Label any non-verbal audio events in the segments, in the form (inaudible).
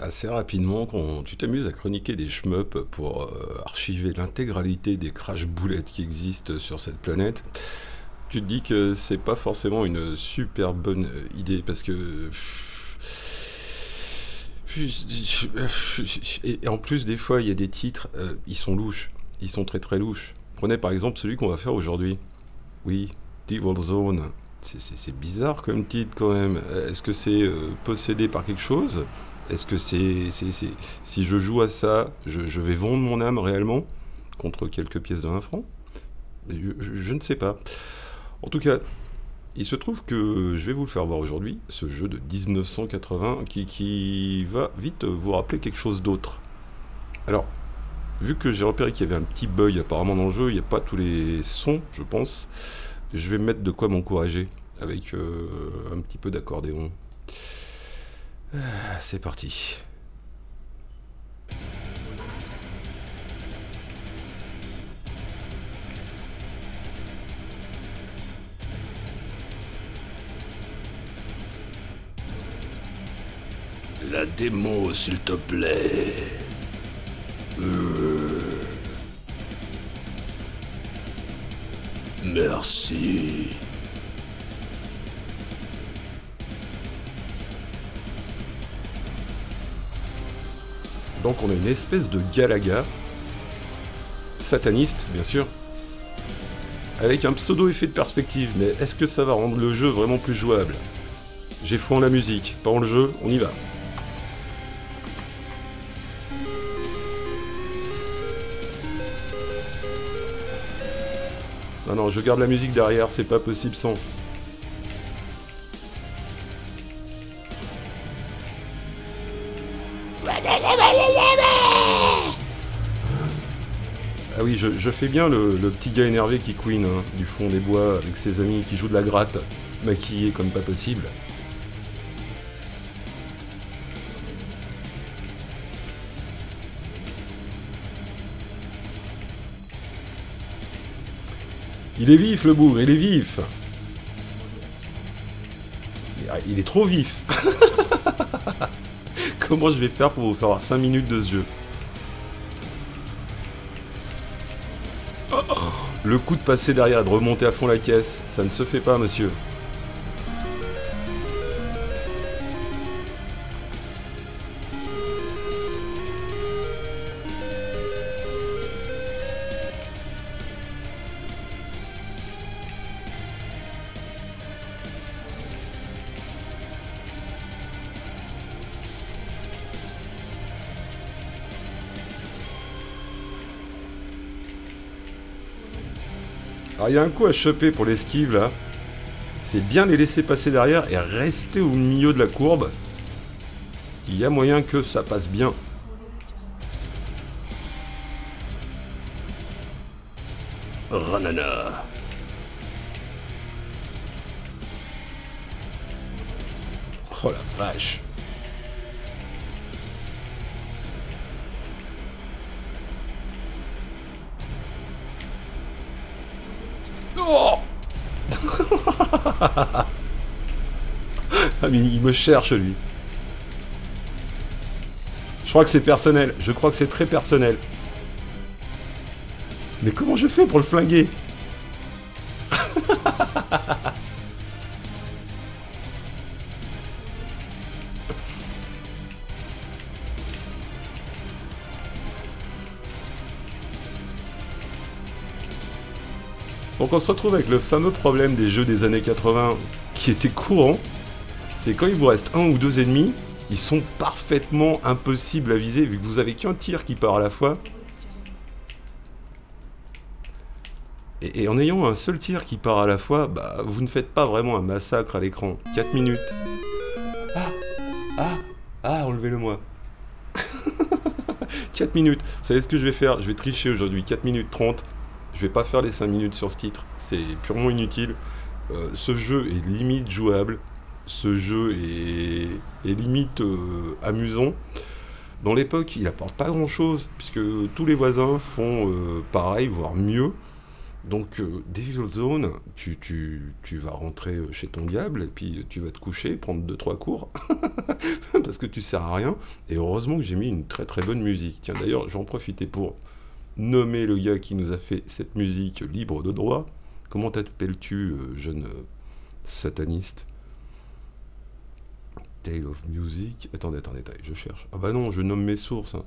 assez rapidement quand tu t'amuses à chroniquer des shmups pour euh, archiver l'intégralité des crash boulettes qui existent sur cette planète, tu te dis que c'est pas forcément une super bonne euh, idée parce que. Et en plus, des fois, il y a des titres, euh, ils sont louches. Ils sont très très louches. Prenez par exemple celui qu'on va faire aujourd'hui. Oui, Devil Zone. C'est bizarre comme titre quand même. Est-ce que c'est possédé par quelque chose? Est-ce que c'est, si je joue à ça, je, vais vendre mon âme réellement contre quelques pièces de 1 franc? Je, ne sais pas. En tout cas, il se trouve que je vais vous le faire voir aujourd'hui, ce jeu de 1980 qui, qui va vite vous rappeler quelque chose d'autre. Alors, vu que j'ai repéré qu'il y avait un petit bug apparemment dans le jeu, il n'y a pas tous les sons, je pense, je vais mettre de quoi m'encourager avec euh, un petit peu d'accordéon. C'est parti. La démo, s'il te plaît. Euh. Merci. Donc on a une espèce de Galaga, sataniste bien sûr, avec un pseudo-effet de perspective, mais est-ce que ça va rendre le jeu vraiment plus jouable? J'ai foi en la musique, pas en le jeu, on y va. Non, non, je garde la musique derrière, c'est pas possible sans. Ah oui, je, fais bien le, petit gars énervé qui queen hein, du fond des bois avec ses amis qui jouent de la gratte, maquillé comme pas possible. Il est vif le bourg, il est vif. Il est trop vif. (laughs) (laughs) Comment je vais faire pour vous faire 5 minutes de ce jeu Le coup de passer derrière de remonter à fond la caisse, ça ne se fait pas, monsieur. Alors il y a un coup à choper pour l'esquive là. C'est bien les laisser passer derrière et rester au milieu de la courbe. Il y a moyen que ça passe bien. Ranana. Oh la vache. Ah mais il me cherche lui. Je crois que c'est personnel. Je crois que c'est très personnel. Mais comment je fais pour le flinguer? Donc on se retrouve avec le fameux problème des jeux des années 80 qui était courant. C'est quand il vous reste un ou deux ennemis, ils sont parfaitement impossibles à viser vu que vous avez qu'un tir qui part à la fois. Et, en ayant un seul tir qui part à la fois, bah, vous ne faites pas vraiment un massacre à l'écran. 4 minutes. Ah Ah Ah, enlevez-le moi. 4 (laughs) minutes. Vous savez ce que je vais faire? Je vais tricher aujourd'hui. 4 minutes 30. Je vais pas faire les 5 minutes sur ce titre, c'est purement inutile. Euh, ce jeu est limite jouable, ce jeu est, limite euh, amusant. Dans l'époque, il apporte pas grand chose, puisque tous les voisins font euh, pareil, voire mieux. Donc, Devil Zone, tu, vas rentrer chez ton diable, et puis tu vas te coucher, prendre 2-3 cours. (laughs) parce que tu sers à rien. Et heureusement que j'ai mis une très très bonne musique. Tiens, d'ailleurs, j'en profiter pour nommer le gars qui nous a fait cette musique libre de droit. Comment t'appelles-tu, euh, jeune euh, sataniste? Tale of Music. Attendez, attendez, je cherche. Ah bah non, je nomme mes sources. hein.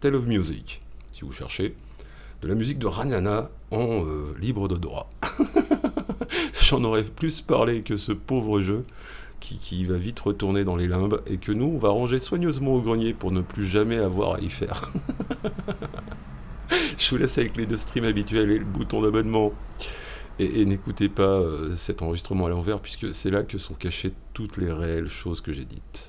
Tale of Music, si vous cherchez. De la musique de Ranana en euh, libre de droit. (laughs) J'en aurais plus parlé que ce pauvre jeu qui, qui va vite retourner dans les limbes et que nous, on va ranger soigneusement au grenier pour ne plus jamais avoir à y faire. (laughs) Je vous laisse avec les deux streams habituels et le bouton d'abonnement. Et, n'écoutez pas euh, cet enregistrement à l'envers, puisque c'est là que sont cachées toutes les réelles choses que j'ai dites.